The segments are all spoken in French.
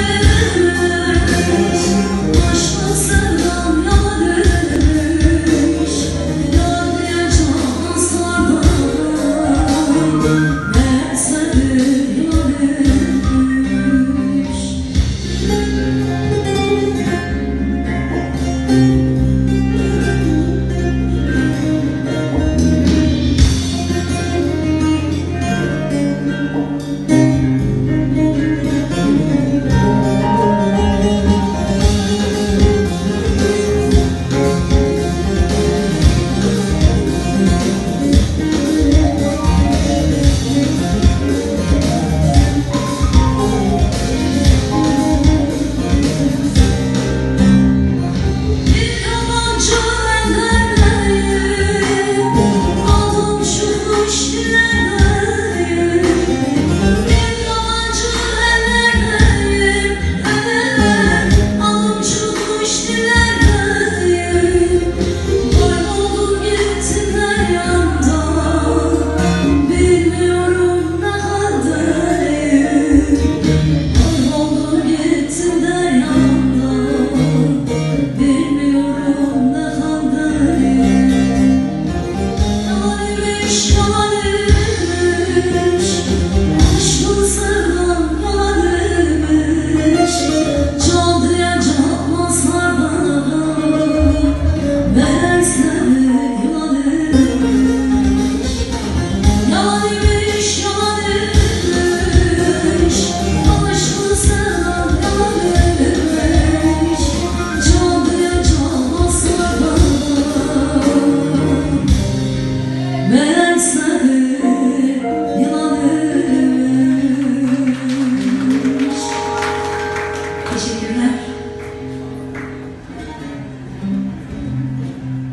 love.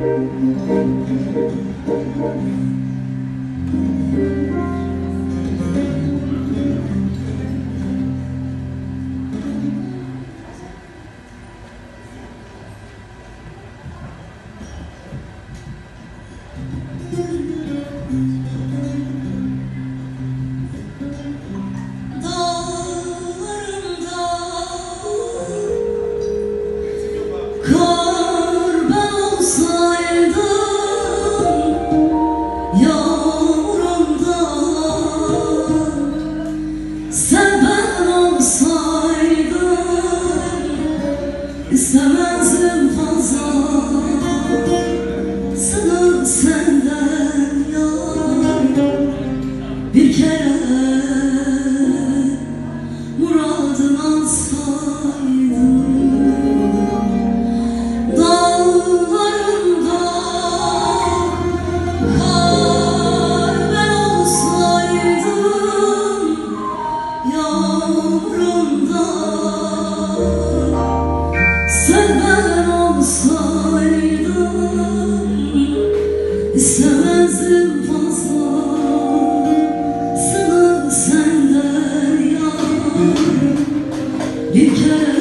Thank you. Bir kere